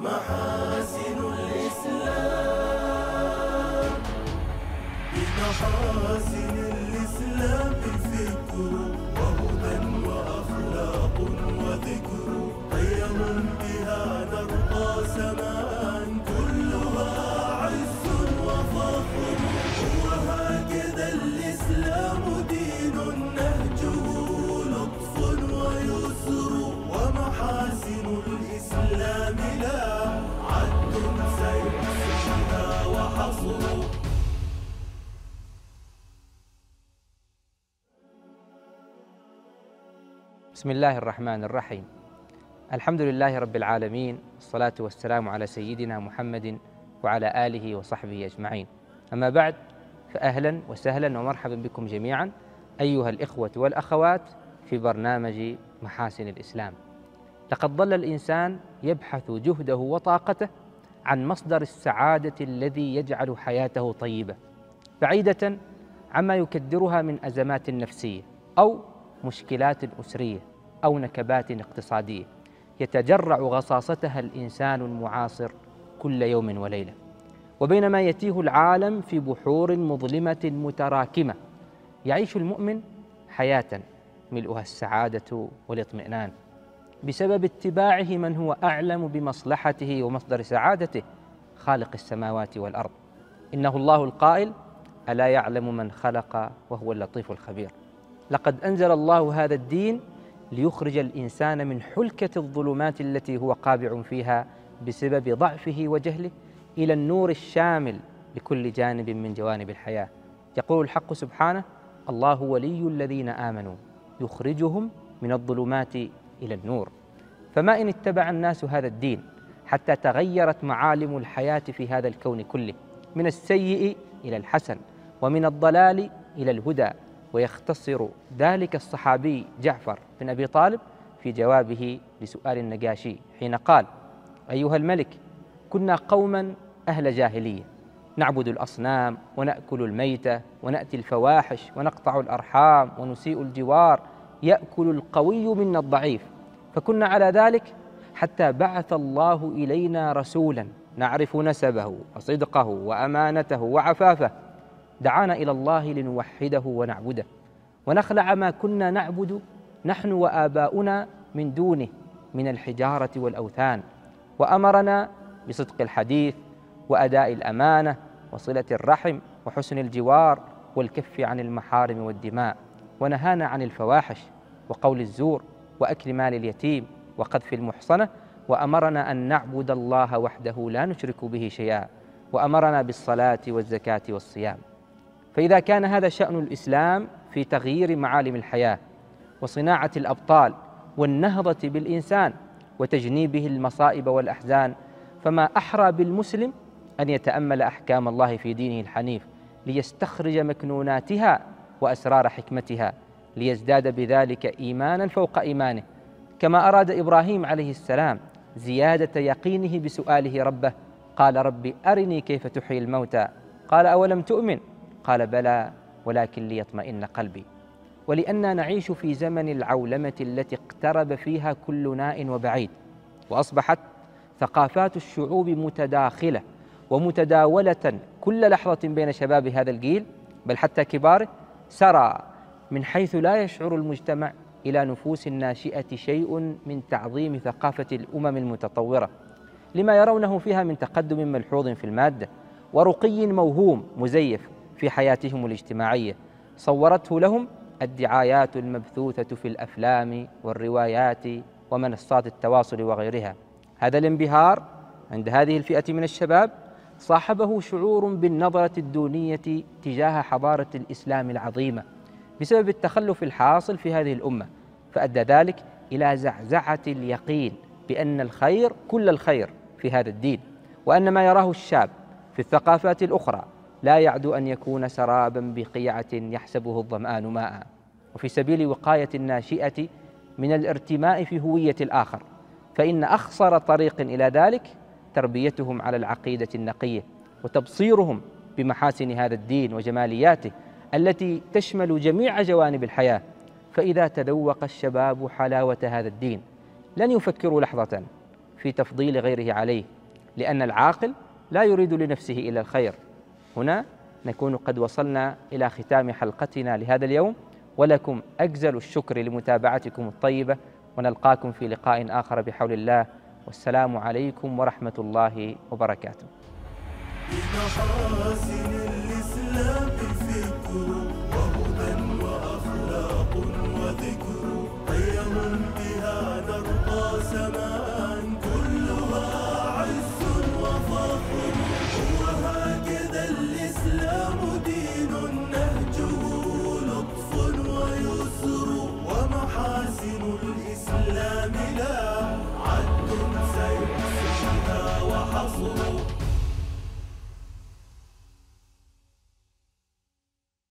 محاسن الإسلام. بمحاسن الإسلام فكر وهدى وأخلاق وذكر. قيم بها نرقى سماء بسم الله الرحمن الرحيم. الحمد لله رب العالمين الصلاة والسلام على سيدنا محمد وعلى آله وصحبه أجمعين. أما بعد فأهلا وسهلا ومرحبا بكم جميعا أيها الإخوة والأخوات في برنامج محاسن الإسلام. لقد ظل الإنسان يبحث جهده وطاقته عن مصدر السعادة الذي يجعل حياته طيبة بعيدة عما يكدرها من أزمات نفسية أو مشكلات أسرية أو نكبات اقتصادية. يتجرع غصاصتها الإنسان المعاصر كل يوم وليلة. وبينما يتيه العالم في بحور مظلمة متراكمة يعيش المؤمن حياة ملؤها السعادة والاطمئنان. بسبب اتباعه من هو أعلم بمصلحته ومصدر سعادته خالق السماوات والأرض. إنه الله القائل ألا يعلم من خلق وهو اللطيف الخبير. لقد أنزل الله هذا الدين ليخرج الإنسان من حلكة الظلمات التي هو قابع فيها بسبب ضعفه وجهله إلى النور الشامل لكل جانب من جوانب الحياة. يقول الحق سبحانه الله ولي الذين آمنوا يخرجهم من الظلمات إلى النور. فما إن اتبع الناس هذا الدين حتى تغيرت معالم الحياة في هذا الكون كله من السيء إلى الحسن ومن الضلال إلى الهدى. ويختصر ذلك الصحابي جعفر بن أبي طالب في جوابه لسؤال النجاشي حين قال أيها الملك كنا قوما أهل جاهلية. نعبد الأصنام ونأكل الميتة ونأتي الفواحش ونقطع الأرحام ونسيء الجوار يأكل القوي منا الضعيف. فكنا على ذلك حتى بعث الله إلينا رسولا نعرف نسبه وصدقه وأمانته وعفافه. دعانا إلى الله لنوحده ونعبده. ونخلع ما كنا نعبد نحن وآباؤنا من دونه من الحجارة والأوثان. وأمرنا بصدق الحديث وأداء الأمانة وصلة الرحم وحسن الجوار والكف عن المحارم والدماء. ونهانا عن الفواحش وقول الزور وأكل مال اليتيم وقذف المحصنة وأمرنا أن نعبد الله وحده لا نشرك به شيئا وأمرنا بالصلاة والزكاة والصيام. فإذا كان هذا شأن الإسلام في تغيير معالم الحياة وصناعة الأبطال والنهضة بالإنسان وتجنيبه المصائب والأحزان فما أحرى بالمسلم أن يتأمل أحكام الله في دينه الحنيف ليستخرج مكنوناتها وأسرار حكمتها ليزداد بذلك إيمانا فوق إيمانه. كما أراد إبراهيم عليه السلام زيادة يقينه بسؤاله ربه قال رب أرني كيف تحيي الموتى؟ قال أولم تؤمن؟ قال بلى ولكن ليطمئن قلبي. ولأننا نعيش في زمن العولمة التي اقترب فيها كل ناء وبعيد وأصبحت ثقافات الشعوب متداخلة ومتداولة كل لحظة بين شباب هذا الجيل بل حتى كباره سرى من حيث لا يشعر المجتمع إلى نفوس الناشئة شيء من تعظيم ثقافة الأمم المتطورة لما يرونه فيها من تقدم ملحوظ في المادة ورقي موهوم مزيف في حياتهم الاجتماعية. صورته لهم الدعايات المبثوثة في الأفلام والروايات ومنصات التواصل وغيرها. هذا الانبهار عند هذه الفئة من الشباب صاحبه شعور بالنظرة الدونية تجاه حضارة الإسلام العظيمة بسبب التخلف الحاصل في هذه الأمة فأدى ذلك إلى زعزعة اليقين بأن الخير كل الخير في هذا الدين وأن ما يراه الشاب في الثقافات الأخرى لا يعدو أن يكون سرابا بقيعة يحسبه الظمآن ماء. وفي سبيل وقاية الناشئة من الارتماء في هوية الآخر فإن اخصر طريق إلى ذلك تربيتهم على العقيدة النقية وتبصيرهم بمحاسن هذا الدين وجمالياته التي تشمل جميع جوانب الحياة. فإذا تذوق الشباب حلاوة هذا الدين لن يفكروا لحظة في تفضيل غيره عليه لأن العاقل لا يريد لنفسه إلا الخير. هنا نكون قد وصلنا إلى ختام حلقتنا لهذا اليوم ولكم أجزل الشكر لمتابعتكم الطيبة ونلقاكم في لقاء آخر بحول الله. والسلام عليكم ورحمة الله وبركاته. بمحاسن الإسلام وهدى وأخلاق وذكر بها نرقى سماء